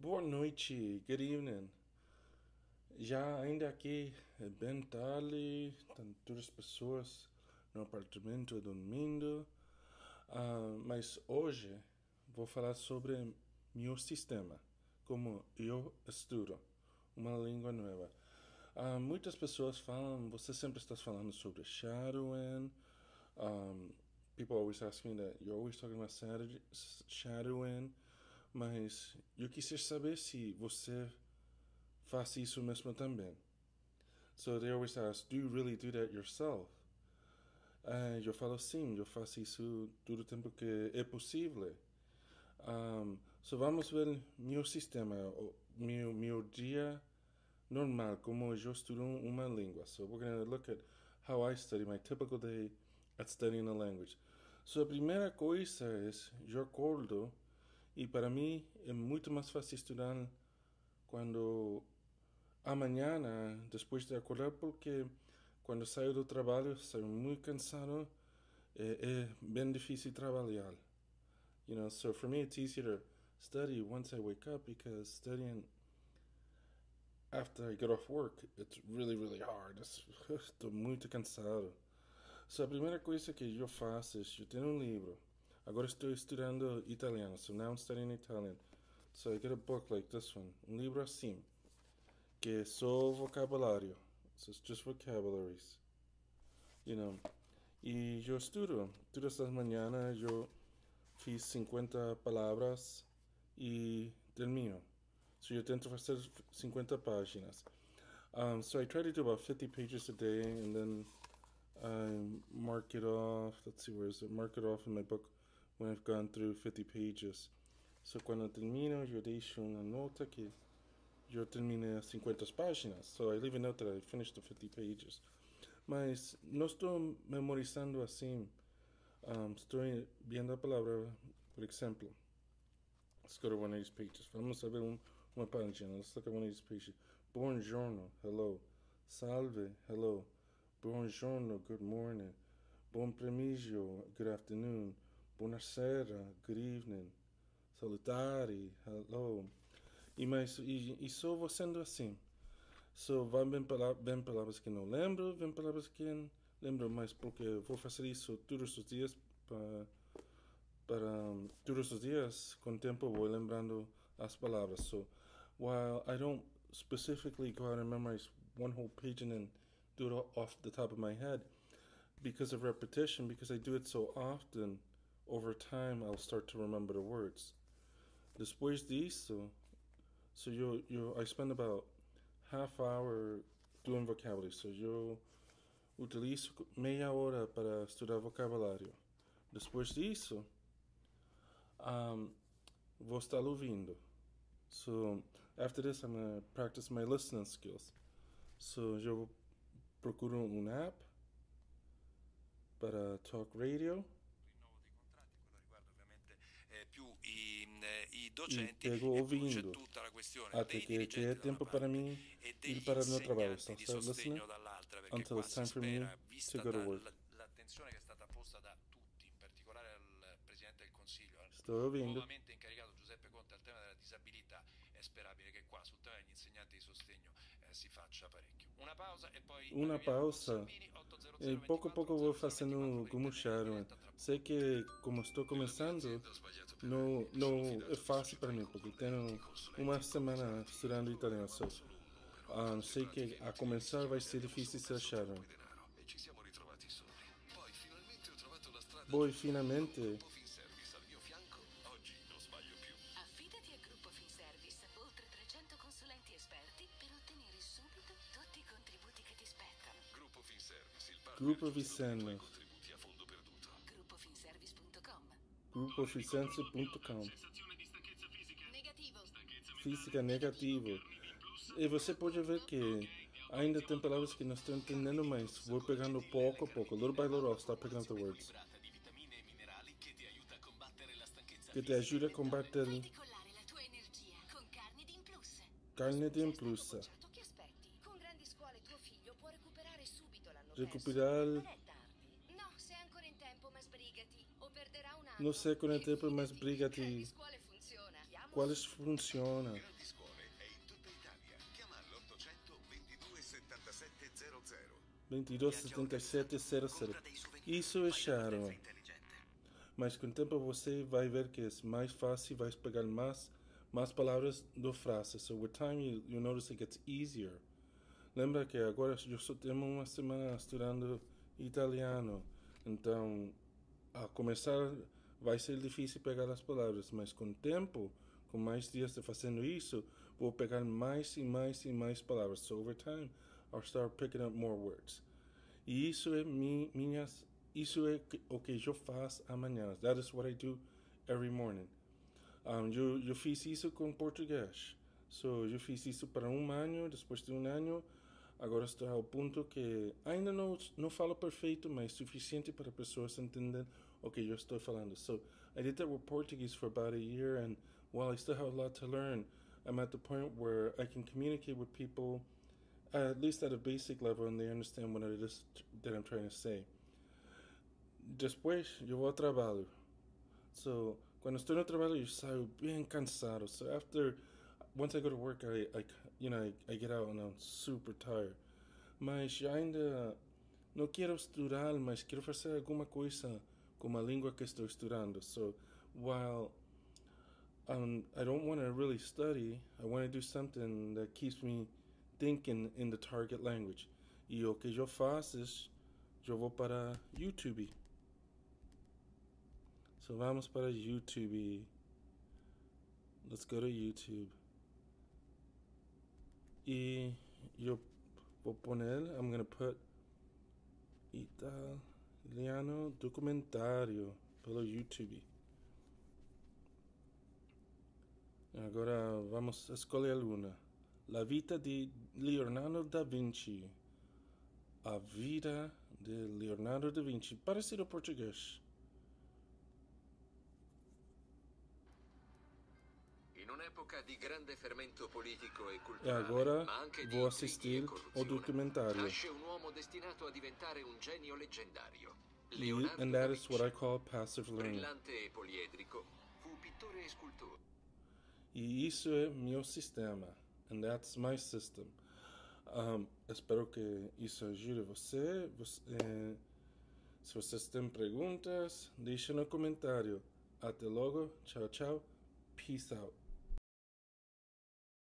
Boa noite, good evening. Já ainda aqui é bem tarde, estão todas as pessoas no apartamento dormindo, uh, mas hoje vou falar sobre meu sistema, como eu estudo uma língua nova. Uh, muitas pessoas falam, você sempre está falando sobre shadowing. Um, people always ask me that you're always talking about shadowing, mas eu quisiera saber se você faz isso mesmo também. So they always ask, do you really do that yourself? Uh, eu falo sim, eu faço isso todo o tempo que é possível. Um, so vamos ver meu sistema, meu, meu dia normal, como eu estudo uma língua. So we're going to look at how I study, my typical day at studying a language. So a primeira coisa é, eu acordo e para mim é muito mais fácil estudar quando amanhã, depois de acordar, porque quando saio do trabalho, saio muito cansado, é, é bem difícil trabalhar. You know, so for me it's easier to study once I wake up because studying after I get off work, it's really, really hard. Estou muito cansado. So, a primeira coisa que eu faço é, eu tenho um livro. Agora estou estudando italiano, so now I'm studying Italian. So I get a book like this one, um livro assim, que é só vocabulário. So it's just vocabularies. You know. E eu estudo. Todas as manhãs eu fiz 50 palavras e termino. So eu tento fazer 50 páginas. Um, so I try to do about 50 pages a day and then I mark it off. Let's see, where is it? Mark it off in my book when I've gone through 50 pages. So quando termino, eu deixo uma nota que eu terminei 50 páginas. So I leave a note that I finished the 50 pages. Mas não estou memorizando assim. Um, estou vendo a palavra, por exemplo. Let's go to one of these pages. Vamos a ver um, uma página. Let's look at one of these pages. Buongiorno, hello. Salve, hello. Buongiorno, good morning. Buon pomeriggio, good afternoon. Buonasera, good evening. Salutari, hello. E, mais, e, e só vou sendo assim. So, vão bem, bem palavras que não lembro, vem palavras que lembro mais, porque vou fazer isso todos os dias para, para todos os dias, com o tempo vou lembrando as palavras. So, while I don't specifically go out and memorize one whole page and then do it off the top of my head, because of repetition, because I do it so often, over time I'll start to remember the words. Después disso, so you you I spend about half hour doing vocabulary. So eu utilizo meia hora para estudar vocabulário. Depois disso, um, vou estar ouvindo. So after this, I'm gonna practice my listening skills. So eu procuro um app para talk radio. Ouvindo la questione até que, que é tempo para mim ir para o meu trabalho. So start listening until it's time for me to go to work. Sto ouvindo. nuovamente incaricato Giuseppe Conte al tema della disabilità, è sperabile che qua sul tema degli insegnanti di sostegno eh, si faccia parecchio. Una pausa e poi Una pausa e pouco a pouco vou fazendo como Sharon. Sei que como estou começando, não, não é fácil para mim, porque tenho uma semana estudando italiano. Um, sei que a começar vai ser difícil. E ritrovati soli. Poi finalmente Gruppofinservice.com gruppoficense.com Negativo. Física negativo. E você pode ver que ainda tem palavras que não estou entendendo, mas vou pegando pouco a pouco. Little by little, I'll start picking up the words. Que te ajuda a combater carne carne de Sei tempo, ma fidati, sbrigati. Grandi scuole funziona. Chiama quais funcionam. Grandi scuole è in tutta Italia. Chiama all'800 22 77 00. 227700. Isso é Sharon. Mas com o tempo você vai ver que é mais fácil, vai pegar mais, mais palavras do frase. So with time you, you notice it gets easier. Lembra que agora eu só tenho uma semana estudando italiano. Então, a começar vai ser difícil pegar as palavras, mas com o tempo, com mais dias de fazendo isso, vou pegar mais e mais e mais palavras. So over time, I'll start picking up more words. E isso é mi, minhas, isso é o que eu faço amanhã. That is what I do every morning. Um, eu, eu fiz isso com português. So, eu fiz isso para um ano, depois de um ano, agora estou ao ponto que ainda não, não falo perfeito, mas suficiente para pessoas entenderem o que eu estou falando. So, I did that with Portuguese for about a year, and while I still have a lot to learn, I'm at the point where I can communicate with people at least at a basic level and they understand what it is that I'm trying to say. Depois, eu vou ao trabalho. So, quando estou no trabalho, eu saio bem cansado. So, after, once I go to work, I, I you know, I, I get out and I'm super tired. Mas ainda não quero estudar, mas quero fazer alguma coisa com a língua que estou estudando. So, while um, I don't want to really study, I want to do something that keeps me thinking in the target language. E o que eu faço é, eu vou para YouTube. So vamos para YouTube. Let's go to YouTube. E eu vou poner, I'm gonna put italiano documentário pelo YouTube. Agora vamos escolher uma. La vita di Leonardo da Vinci. A vida de Leonardo da Vinci. Parecido português. E agora vou assistir ao documentário. E- And that is what I call passive learning. E isso é meu sistema. And that's my system. Um, espero que isso ajude você. você eh, se vocês têm perguntas, deixem no comentário. Até logo. Tchau, tchau. Peace out.